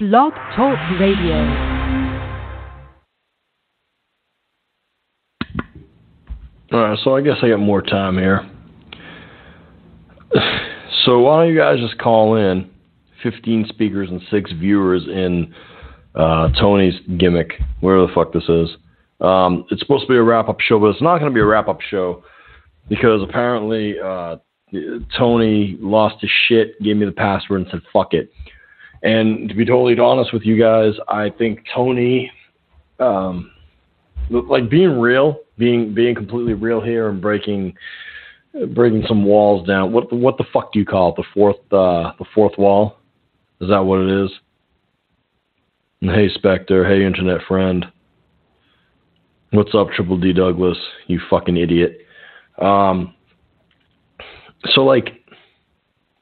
Blog Talk Radio. All right, so I guess I got more time here. So why don't you guys just call in 15 speakers and six viewers in uh, Tony's gimmick, whatever the fuck this is. Um, it's supposed to be a wrap up show, but it's not going to be a wrap up show because apparently uh, Tony lost his shit, gave me the password, and said fuck it. And to be totally honest with you guys, I think Tony, um, like being real, being being completely real here and breaking breaking some walls down. What what the fuck do you call it? The fourth uh, the fourth wall? Is that what it is? And hey Spectre, hey internet friend. What's up, Triple D Douglas? You fucking idiot. Um, so like,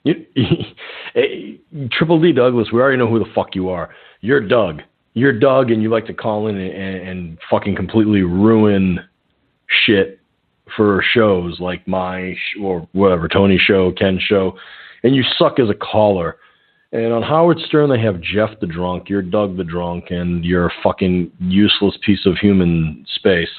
Eh, Triple D Douglas, we already know who the fuck you are. You're Doug. You're Doug, and you like to call in and, and fucking completely ruin shit for shows like my or whatever Tony show, Ken show, and you suck as a caller. And on Howard Stern, they have Jeff the drunk, you're Doug the drunk, and you're a fucking useless piece of human space.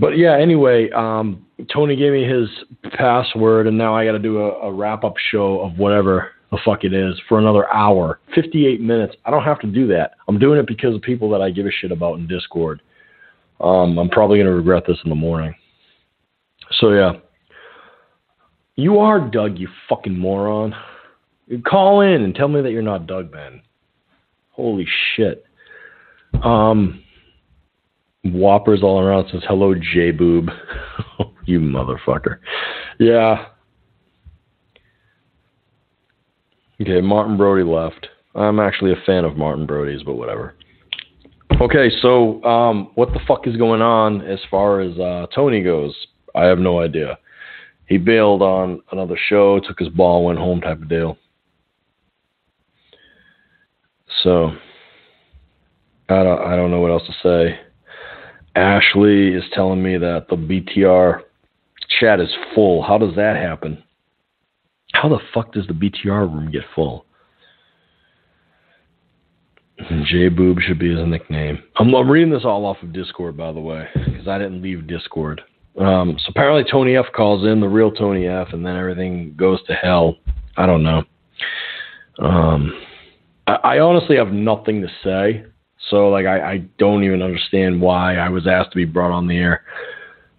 But yeah, anyway, um, Tony gave me his password, and now I got to do a, a wrap up show of whatever the fuck it is for another hour, 58 minutes. I don't have to do that. I'm doing it because of people that I give a shit about in Discord. Um, I'm probably going to regret this in the morning. So, yeah. You are Doug, you fucking moron. Call in and tell me that you're not Doug, man. Holy shit. Um, Whoppers all around says, hello, J Boob. you motherfucker. Yeah. Okay, Martin Brody left. I'm actually a fan of Martin Brody's, but whatever. Okay, so um, what the fuck is going on as far as uh, Tony goes? I have no idea. He bailed on another show, took his ball, went home, type of deal. So I don't, I don't know what else to say. Ashley is telling me that the BTR chat is full. How does that happen? How the fuck does the BTR room get full? J Boob should be his nickname. I'm, I'm, reading this all off of Discord, by the way, because I didn't leave Discord. Um, so apparently Tony F calls in, the real Tony F, and then everything goes to hell. I don't know. Um, I, I, honestly have nothing to say. So like I, I don't even understand why I was asked to be brought on the air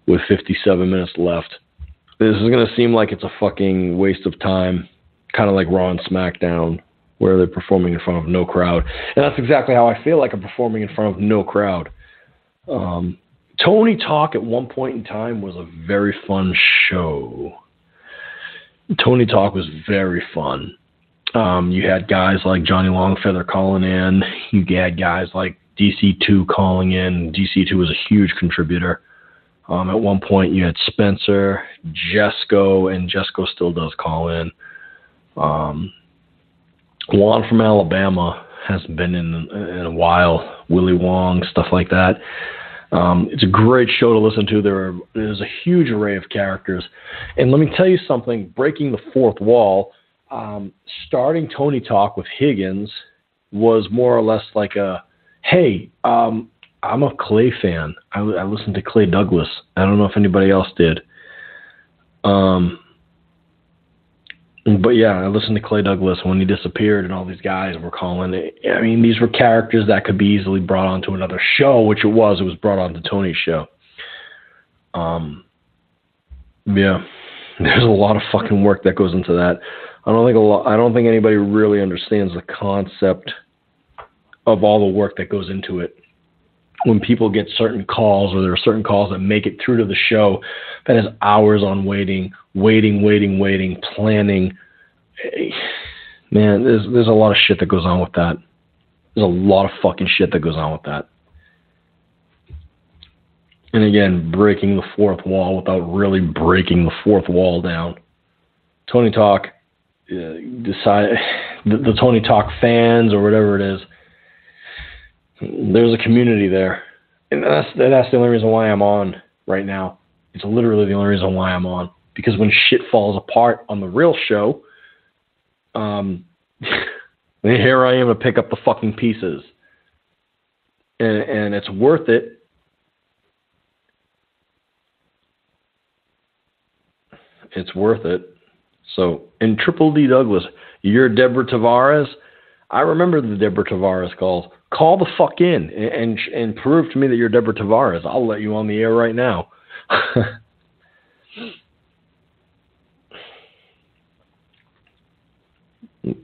with 57 minutes left. This is gonna seem like it's a fucking waste of time, kind of like Raw and SmackDown where they're performing in front of no crowd. And that's exactly how I feel like I'm performing in front of no crowd. Um, Tony Talk at one point in time was a very fun show. Tony Talk was very fun. Um, you had guys like Johnny Longfeather calling in. You had guys like DC2 calling in. DC2 was a huge contributor. Um, at one point, you had Spencer, Jesco, and Jesco still does call in. Um, Juan from Alabama hasn't been in in a while. Willie Wong, stuff like that. Um, it's a great show to listen to. There's a huge array of characters, and let me tell you something. Breaking the fourth wall, um, starting Tony Talk with Higgins was more or less like a, hey, um, I'm a Clay fan. I, I listened to Clay Douglas. I don't know if anybody else did. Um, but yeah, I listened to Clay Douglas when he disappeared, and all these guys were calling. I mean, these were characters that could be easily brought onto another show, which it was. It was brought onto Tony's show. Um, yeah, there's a lot of fucking work that goes into that. I don't think a lot. I don't think anybody really understands the concept of all the work that goes into it. When people get certain calls, or there are certain calls that make it through to the show, that is hours on waiting, waiting, waiting, waiting, planning. Eh, man, there's there's a lot of shit that goes on with that. There's a lot of fucking shit that goes on with that. And again, breaking the fourth wall without really breaking the fourth wall down. Tony Talk, uh, decide the, the Tony Talk fans or whatever it is. There's a community there, and that's that's the only reason why I'm on right now. It's literally the only reason why I'm on. Because when shit falls apart on the real show, um, here I am to pick up the fucking pieces. And, and it's worth it. It's worth it. So, in Triple D Douglas, you're Deborah Tavares. I remember the Deborah Tavares calls. Call the fuck in and, and and prove to me that you're Deborah Tavares. I'll let you on the air right now.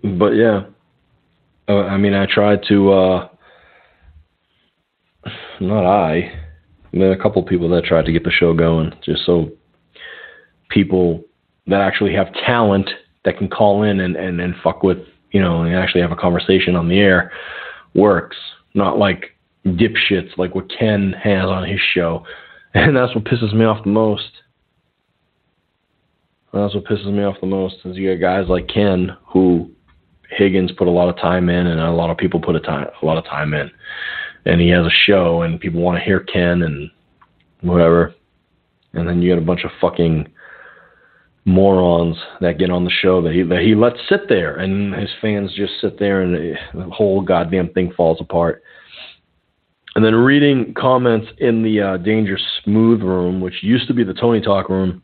but yeah, uh, I mean, I tried to. uh Not I. I mean, a couple people that tried to get the show going, just so people that actually have talent that can call in and and, and fuck with you know and actually have a conversation on the air works. Not like dipshits like what Ken has on his show, and that's what pisses me off the most. That's what pisses me off the most is you got guys like Ken who Higgins put a lot of time in, and a lot of people put a time a lot of time in, and he has a show, and people want to hear Ken and whatever, and then you got a bunch of fucking morons that get on the show that he that he lets sit there, and his fans just sit there, and the whole goddamn thing falls apart. And then reading comments in the uh, Danger Smooth room, which used to be the Tony Talk room.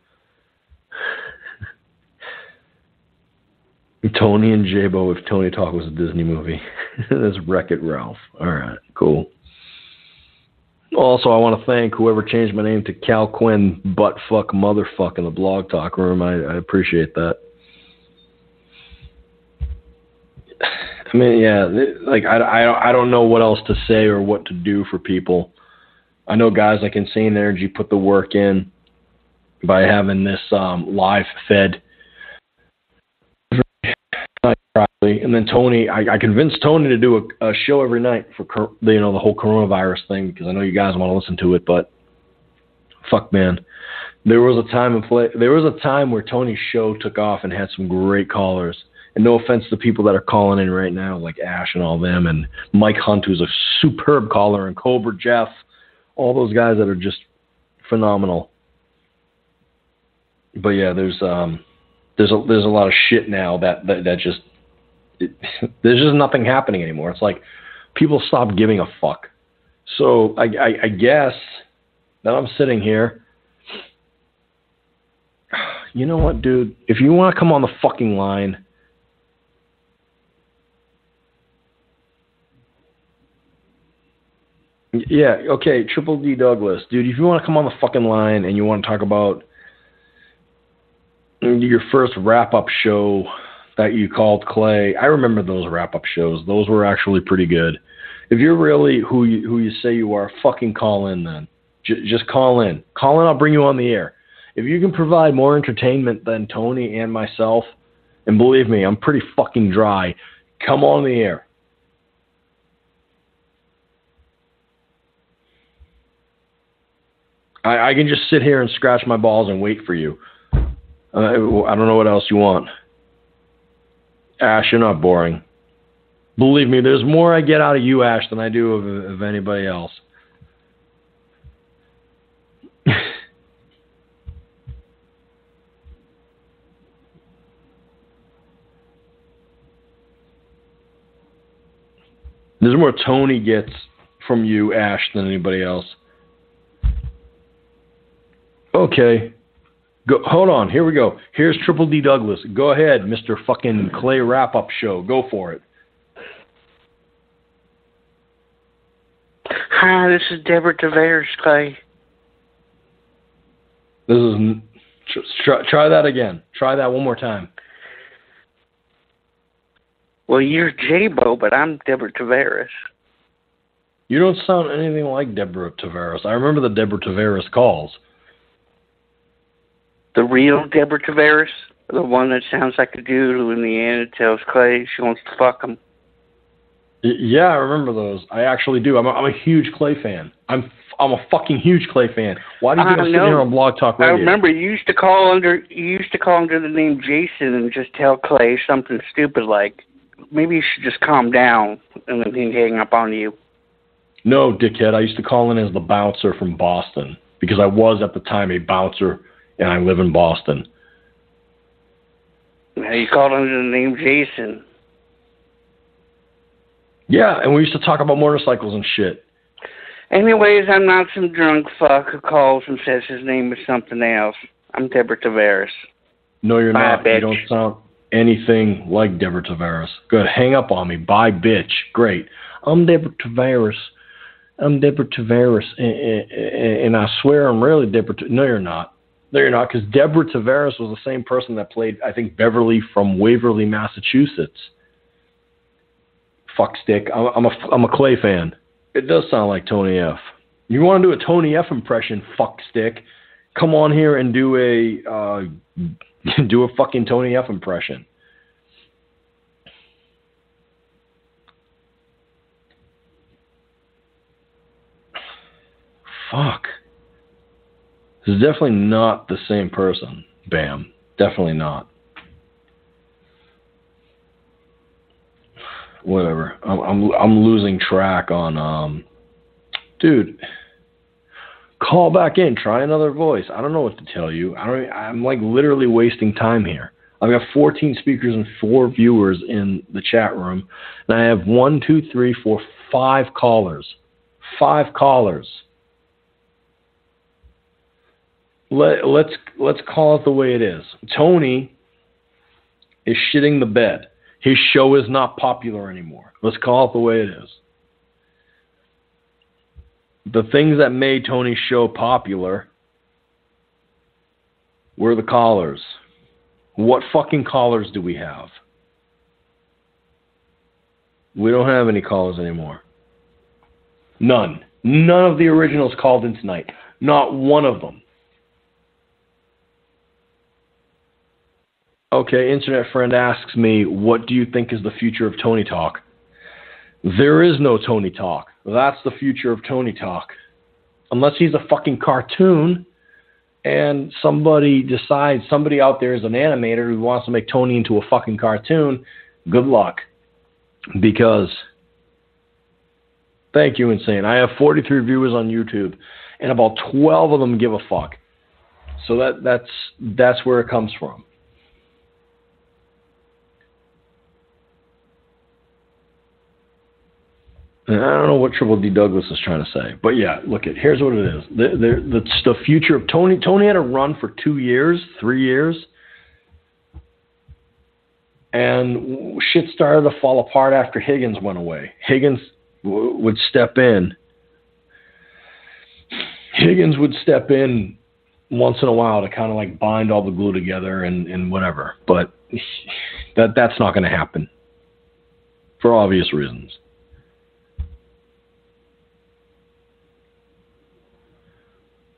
Tony and Jabo if Tony Talk was a Disney movie. That's Wreck It Ralph. All right, cool. Also, I want to thank whoever changed my name to Cal Quinn Buttfuck Motherfuck in the blog talk room. I, I appreciate that. I mean, yeah, like I, I, I don't know what else to say or what to do for people. I know guys like Insane Energy put the work in by having this um, live fed and then Tony, I, I convinced Tony to do a, a show every night for you know the whole coronavirus thing because I know you guys want to listen to it, but fuck man, there was a time and play. There was a time where Tony's show took off and had some great callers. And no offense to people that are calling in right now, like Ash and all them, and Mike Hunt, who's a superb caller, and Cobra Jeff, all those guys that are just phenomenal. But yeah, there's um, there's a there's a lot of shit now that that, that just it, there's just nothing happening anymore. It's like people stop giving a fuck. So I, I, I guess that I'm sitting here. You know what, dude? If you want to come on the fucking line, yeah, okay, Triple D Douglas, dude. If you want to come on the fucking line and you want to talk about your first wrap up show that you called Clay. I remember those wrap up shows. Those were actually pretty good. If you're really who you, who you say you are, fucking call in then. J- just call in. Call in. I'll bring you on the air. If you can provide more entertainment than Tony and myself, and believe me, I'm pretty fucking dry. Come on the air. I, I can just sit here and scratch my balls and wait for you. Uh, I don't know what else you want. Ash, you're not boring. Believe me, there's more I get out of you, Ash, than I do of, of anybody else. there's more Tony gets from you, Ash, than anybody else. Okay. Go, hold on. Here we go. Here's Triple D Douglas. Go ahead, Mr. Fucking Clay Wrap Up Show. Go for it. Hi, this is Deborah Tavares, Clay. This is. Try, try that again. Try that one more time. Well, you're J-Bo, but I'm Deborah Tavares. You don't sound anything like Deborah Tavares. I remember the Deborah Tavares calls the real Deborah Tavares, the one that sounds like a dude who in the end tells Clay she wants to fuck him. Yeah, I remember those. I actually do. I'm a, I'm a huge Clay fan. I'm I'm a fucking huge Clay fan. Why do you think I'm sitting here on Blog Talk Radio? I remember you used to call under you used to call under the name Jason and just tell Clay something stupid like maybe you should just calm down and then he'd hang up on you. No, dickhead. I used to call in as the bouncer from Boston because I was at the time a bouncer and I live in Boston. You called under the name Jason. Yeah, and we used to talk about motorcycles and shit. Anyways, I'm not some drunk fuck who calls and says his name is something else. I'm Deborah Tavares. No, you're Bye, not. bitch. You don't sound anything like Deborah Tavares. Good, hang up on me. Bye, bitch. Great. I'm Deborah Tavares. I'm Deborah Tavares, and, and, and I swear I'm really Deborah. Ta- no, you're not. No, you're not, because Deborah Tavares was the same person that played, I think, Beverly from Waverly, Massachusetts. Fuck stick. I'm, I'm a I'm a Clay fan. It does sound like Tony F. You want to do a Tony F impression? Fuck stick. Come on here and do a uh, do a fucking Tony F impression. Fuck. This is definitely not the same person. Bam. Definitely not. Whatever. I'm I'm I'm losing track on um dude call back in try another voice i don't know what to tell you i don't i'm like literally wasting time here i've got 14 speakers and four viewers in the chat room and i have one two three four five callers five callers Let, let's let's call it the way it is tony is shitting the bed his show is not popular anymore let's call it the way it is the things that made Tony's show popular were the callers. What fucking callers do we have? We don't have any callers anymore. None. None of the originals called in tonight. Not one of them. Okay, internet friend asks me, what do you think is the future of Tony Talk? There is no Tony Talk. That's the future of Tony Talk. Unless he's a fucking cartoon and somebody decides, somebody out there is an animator who wants to make Tony into a fucking cartoon, good luck. Because, thank you, Insane. I have 43 viewers on YouTube and about 12 of them give a fuck. So that, that's, that's where it comes from. I don't know what Triple D Douglas is trying to say, but yeah, look at here's what it is. The, the, the, the future of Tony. Tony had a run for two years, three years, and shit started to fall apart after Higgins went away. Higgins w- would step in. Higgins would step in once in a while to kind of like bind all the glue together and, and whatever, but that that's not going to happen for obvious reasons.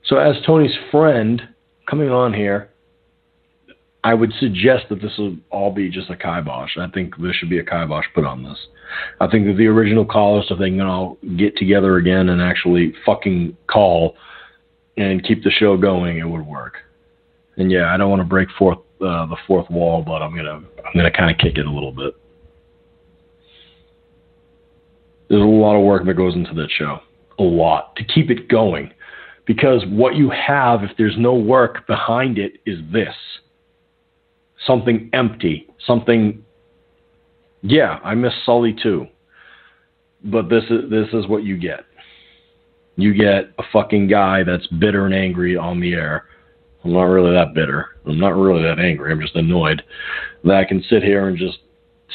So, as Tony's friend coming on here, I would suggest that this will all be just a kibosh. I think there should be a kibosh put on this. I think that the original callers, if they can all get together again and actually fucking call and keep the show going, it would work. And yeah, I don't want to break fourth uh, the fourth wall, but I'm gonna I'm gonna kind of kick it a little bit. There's a lot of work that goes into that show, a lot to keep it going because what you have if there's no work behind it is this. Something empty something yeah i miss sully too. But this is this is what you get. You get a fucking guy that's bitter and angry on the air. I'm not really that bitter. I'm not really that angry. I'm just annoyed that i can sit here and just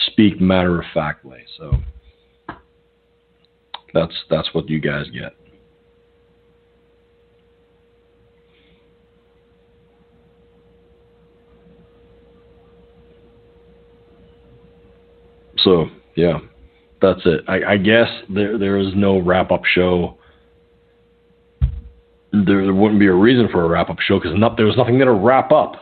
speak matter of factly so that's that's what you guys get So yeah, that's it. I, I guess there there is no wrap up show. There, there wouldn't be a reason for a wrap up show because not, there was nothing there to wrap up.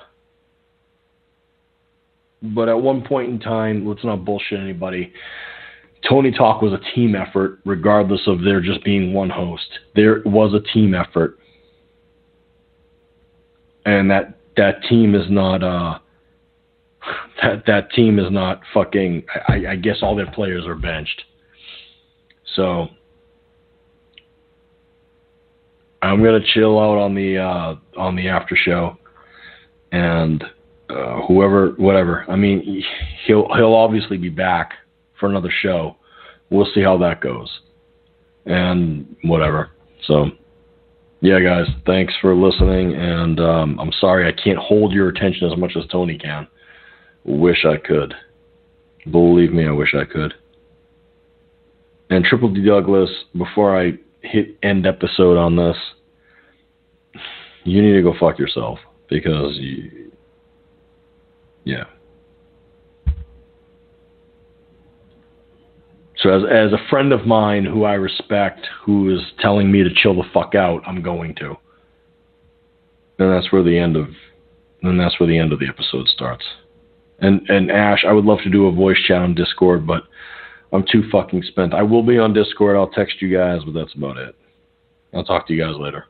But at one point in time, let's not bullshit anybody. Tony Talk was a team effort, regardless of there just being one host. There was a team effort, and that that team is not. Uh, that that team is not fucking. I, I guess all their players are benched. So I'm gonna chill out on the uh, on the after show, and uh, whoever, whatever. I mean, he'll he'll obviously be back for another show, we'll see how that goes. And whatever. So, yeah, guys, thanks for listening. And um, I'm sorry I can't hold your attention as much as Tony can. Wish I could. Believe me, I wish I could. And Triple D Douglas, before I hit end episode on this, you need to go fuck yourself because you, yeah. So as as a friend of mine who I respect, who is telling me to chill the fuck out, I'm going to. And that's where the end of, and that's where the end of the episode starts. And and Ash, I would love to do a voice chat on Discord, but I'm too fucking spent. I will be on Discord. I'll text you guys, but that's about it. I'll talk to you guys later.